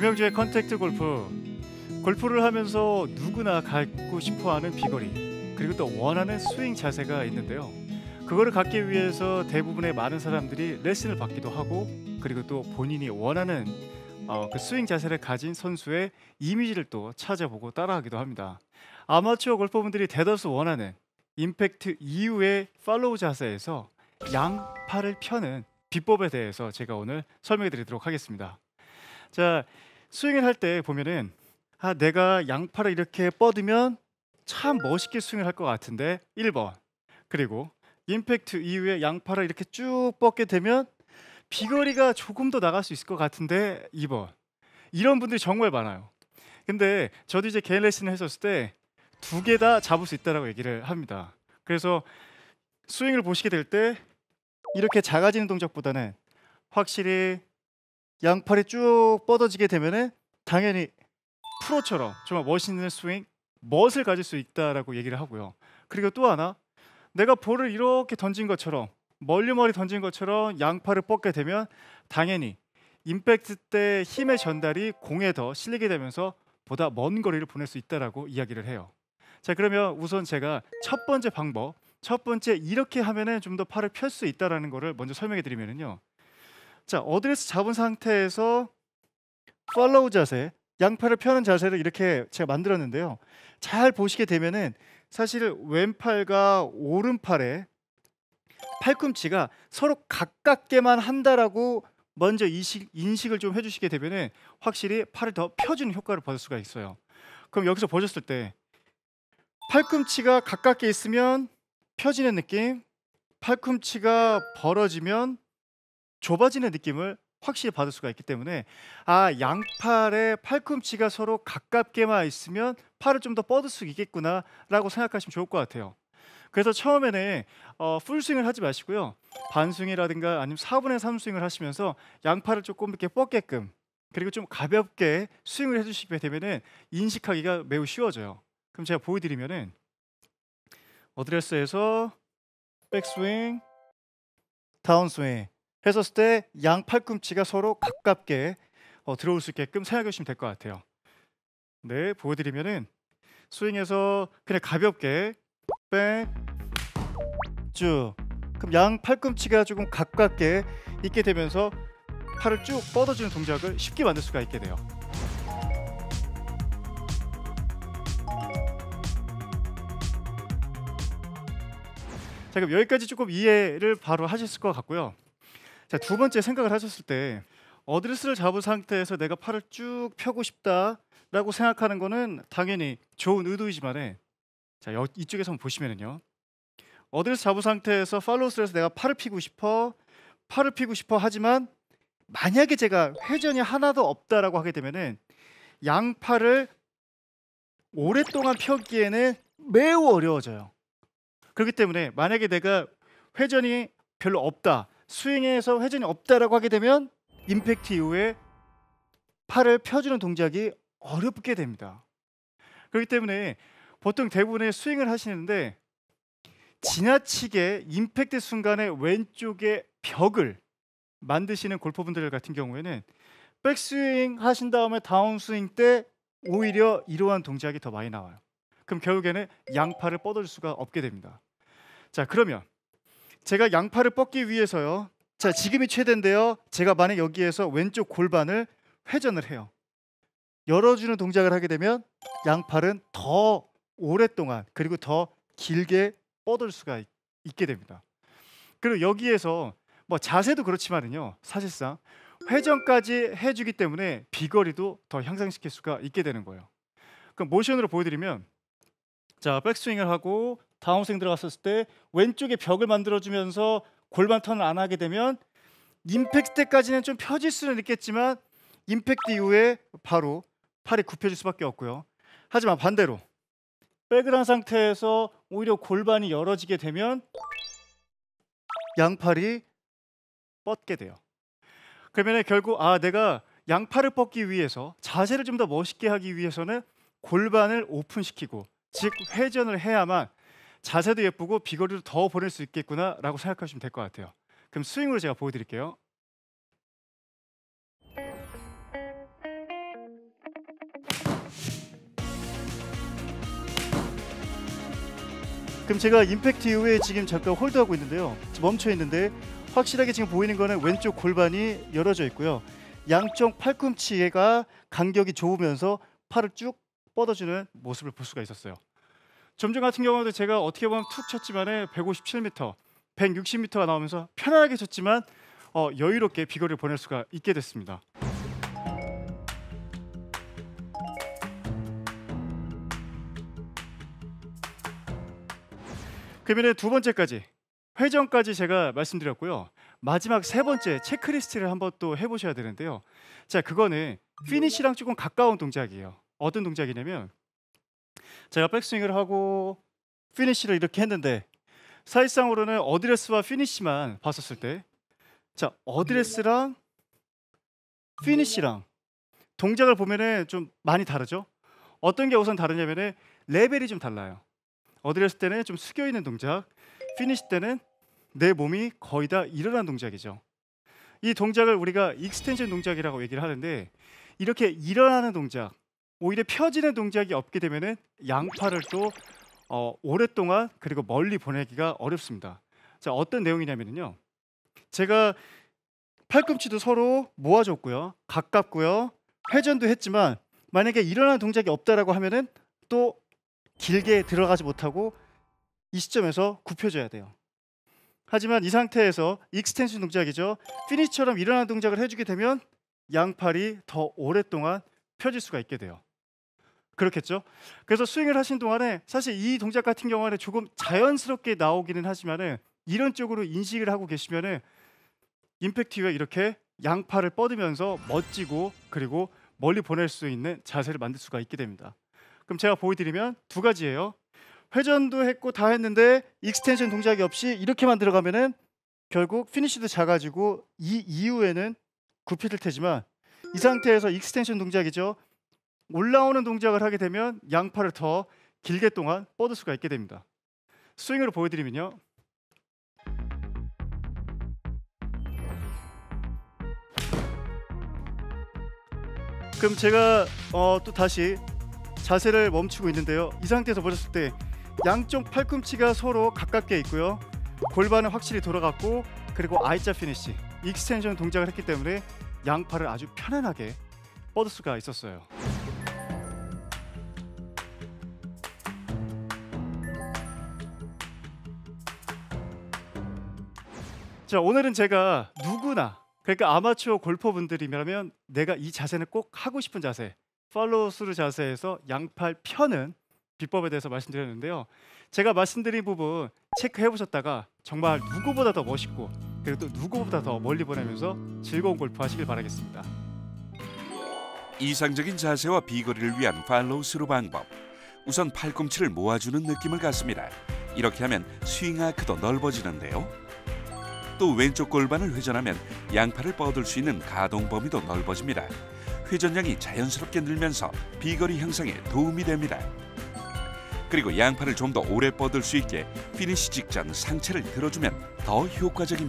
김형주의 컨택트 골프 골프를 하면서 누구나 갖고 싶어하는 비거리 그리고 또 원하는 스윙 자세가 있는데요. 그거를 갖기 위해서 대부분의 많은 사람들이 레슨을 받기도 하고 그리고 또 본인이 원하는 어, 그 스윙 자세를 가진 선수의 이미지를 또 찾아보고 따라하기도 합니다. 아마추어 골퍼분들이 대다수 원하는 임팩트 이후의 follow 자세에서 양팔을 펴는 비법에 대해서 제가 오늘 설명해 드리도록 하겠습니다. 자, 스윙을 할 때 보면은 아, 내가 양팔을 이렇게 뻗으면 참 멋있게 스윙을 할 것 같은데 1번. 그리고 임팩트 이후에 양팔을 이렇게 쭉 뻗게 되면 비거리가 조금 더 나갈 수 있을 것 같은데 2번. 이런 분들이 정말 많아요. 근데 저도 이제 개인 레슨을 했었을 때 두 개 다 잡을 수 있다라고 얘기를 합니다. 그래서 스윙을 보시게 될 때 이렇게 작아지는 동작보다는 확실히 양팔이 쭉 뻗어지게 되면은 당연히 프로처럼 정말 멋있는 스윙, 멋을 가질 수 있다라고 얘기를 하고요. 그리고 또 하나 내가 볼을 이렇게 던진 것처럼 멀리 멀리 던진 것처럼 양팔을 뻗게 되면 당연히 임팩트 때 힘의 전달이 공에 더 실리게 되면서 보다 먼 거리를 보낼 수 있다라고 이야기를 해요. 자 그러면 우선 제가 첫 번째 방법, 첫 번째 이렇게 하면은 좀 더 팔을 펼 수 있다라는 거를 먼저 설명해 드리면은요. 자 어드레스 잡은 상태에서 follow 자세, 양팔을 펴는 자세를 이렇게 제가 만들었는데요. 잘 보시게 되면은 사실 왼팔과 오른팔의 팔꿈치가 서로 가깝게만 한다라고 먼저 인식, 인식을 좀 해주시게 되면은 확실히 팔을 더 펴주는 효과를 받을 수가 있어요. 그럼 여기서 보셨을 때 팔꿈치가 가깝게 있으면 펴지는 느낌, 팔꿈치가 벌어지면 좁아지는 느낌을 확실히 받을 수가 있기 때문에 아 양팔의 팔꿈치가 서로 가깝게만 있으면 팔을 좀 더 뻗을 수 있겠구나라고 생각하시면 좋을 것 같아요. 그래서 처음에는 어, 풀스윙을 하지 마시고요. 반스윙이라든가 아니면 4분의 3 스윙을 하시면서 양팔을 조금 이렇게 뻗게끔 그리고 좀 가볍게 스윙을 해주시게 되면은 인식하기가 매우 쉬워져요. 그럼 제가 보여드리면은 어드레스에서 백스윙, 다운스윙 했었을 때 양 팔꿈치가 서로 가깝게 어, 들어올 수 있게끔 생각해 주시면 될 것 같아요. 네, 보여드리면은 스윙에서 그냥 가볍게 백, 쭉. 그럼 양 팔꿈치가 조금 가깝게 있게 되면서 팔을 쭉 뻗어주는 동작을 쉽게 만들 수가 있게 돼요. 자 그럼 여기까지 조금 이해를 바로 하셨을 것 같고요. 자 두 번째 생각을 하셨을 때 어드레스를 잡은 상태에서 내가 팔을 쭉 펴고 싶다라고 생각하는 거는 당연히 좋은 의도이지만은 자 여, 이쪽에서 한번 보시면은요. 어드레스 잡은 상태에서 팔로우스에서 내가 팔을 피고 싶어 팔을 피고 싶어 하지만 만약에 제가 회전이 하나도 없다라고 하게 되면은 양팔을 오랫동안 펴기에는 매우 어려워져요. 그렇기 때문에 만약에 내가 회전이 별로 없다, 스윙에서 회전이 없다라고 하게 되면 임팩트 이후에 팔을 펴주는 동작이 어렵게 됩니다. 그렇기 때문에 보통 대부분의 스윙을 하시는데 지나치게 임팩트 순간에 왼쪽에 벽을 만드시는 골퍼분들 같은 경우에는 백스윙 하신 다음에 다운스윙 때 오히려 이러한 동작이 더 많이 나와요. 그럼 결국에는 양팔을 뻗을 수가 없게 됩니다. 자, 그러면 제가 양팔을 뻗기 위해서요. 자, 지금이 최대인데요. 제가 만약 여기에서 왼쪽 골반을 회전을 해요. 열어주는 동작을 하게 되면 양팔은 더 오랫동안 그리고 더 길게 뻗을 수가 있, 있게 됩니다. 그리고 여기에서 뭐 자세도 그렇지만은요. 사실상 회전까지 해주기 때문에 비거리도 더 향상시킬 수가 있게 되는 거예요. 그럼 모션으로 보여드리면 자 백스윙을 하고 다운스윙 들어갔을 때 왼쪽에 벽을 만들어주면서 골반 턴을 안 하게 되면 임팩트 때까지는 좀 펴질 수는 있겠지만 임팩트 이후에 바로 팔이 굽혀질 수밖에 없고요. 하지만 반대로 한 상태에서 오히려 골반이 열어지게 되면 양팔이 뻗게 돼요. 그러면 결국 아 내가 양팔을 뻗기 위해서 자세를 좀 더 멋있게 하기 위해서는 골반을 오픈시키고 즉 회전을 해야만 자세도 예쁘고 비거리도 더 보낼 수 있겠구나라고 생각하시면 될 것 같아요. 그럼 스윙으로 제가 보여드릴게요. 그럼 제가 임팩트 이후에 지금 잠깐 홀드하고 있는데요. 멈춰 있는데 확실하게 지금 보이는 거는 왼쪽 골반이 열어져 있고요. 양쪽 팔꿈치가 간격이 좁으면서 팔을 쭉 뻗어주는 모습을 볼 수가 있었어요. 좀전 같은 경우도 제가 어떻게 보면 툭 쳤지만은 157m, 160m가 나오면서 편안하게 쳤지만 어, 여유롭게 비거리를 보낼 수가 있게 됐습니다. 그러면 두 번째까지 회전까지 제가 말씀드렸고요. 마지막 세 번째 체크리스트를 한번 또 해보셔야 되는데요. 자, 그거는 피니시랑 조금 가까운 동작이에요. 어떤 동작이냐면 제가 백스윙을 하고 피니시를 이렇게 했는데 사실상으로는 어드레스와 피니시만 봤었을 때, 자 어드레스랑 피니시랑 동작을 보면은 좀 많이 다르죠. 어떤 게 우선 다르냐면은 레벨이 좀 달라요. 어드레스 때는 좀 숙여 있는 동작, 피니시 때는 내 몸이 거의 다 일어난 동작이죠. 이 동작을 우리가 extension 동작이라고 얘기를 하는데 이렇게 일어나는 동작, 오히려 펴지는 동작이 없게 되면은 양팔을 또 어, 오랫동안 그리고 멀리 보내기가 어렵습니다. 자 어떤 내용이냐면요. 제가 팔꿈치도 서로 모아줬고요, 가깝고요, 회전도 했지만 만약에 일어나는 동작이 없다라고 하면은 또 길게 들어가지 못하고 이 시점에서 굽혀줘야 돼요. 하지만 이 상태에서 extension 동작이죠. 피니시처럼 일어나는 동작을 해주게 되면 양팔이 더 오랫동안 펴질 수가 있게 돼요. 그렇겠죠? 그래서 스윙을 하신 동안에 사실 이 동작 같은 경우는 조금 자연스럽게 나오기는 하지만은 이런 쪽으로 인식을 하고 계시면은 임팩트 이후에 이렇게 양팔을 뻗으면서 멋지고 그리고 멀리 보낼 수 있는 자세를 만들 수가 있게 됩니다. 그럼 제가 보여드리면 두 가지예요. 회전도 했고 다 했는데 extension 동작이 없이 이렇게만 들어가면은 결국 피니시도 작아지고 이 이후에는 굽혀질 테지만 이 상태에서 extension 동작이죠. 올라오는 동작을 하게 되면 양팔을 더 길게 동안 뻗을 수가 있게 됩니다. 스윙으로 보여드리면요. 그럼 제가 어, 또 다시 자세를 멈추고 있는데요. 이 상태에서 보셨을 때 양쪽 팔꿈치가 서로 가깝게 있고요. 골반은 확실히 돌아갔고 그리고 I자 피니시 extension 동작을 했기 때문에 양팔을 아주 편안하게 뻗을 수가 있었어요. 자 오늘은 제가 누구나 그러니까 아마추어 골퍼분들이라면 내가 이 자세는 꼭 하고 싶은 자세 팔로우 스루 자세에서 양팔 펴는 비법에 대해서 말씀드렸는데요. 제가 말씀드린 부분 체크해 보셨다가 정말 누구보다 더 멋있고 그리고 또 누구보다 더 멀리 보내면서 즐거운 골프 하시길 바라겠습니다. 이상적인 자세와 비거리를 위한 팔로우 스루 방법. 우선 팔꿈치를 모아주는 느낌을 갖습니다. 이렇게 하면 스윙 아크도 넓어지는데요. 또 왼쪽 골반을 회전하면 양팔을 뻗을 수 있는 가동 범위도 넓어집니다. 회전량이 자연스럽게 늘면서 비거리 향상에 도움이 됩니다. 그리고 양팔을 좀 더 오래 뻗을 수 있게 피니시 직전 상체를 들어주면 더 효과적입니다.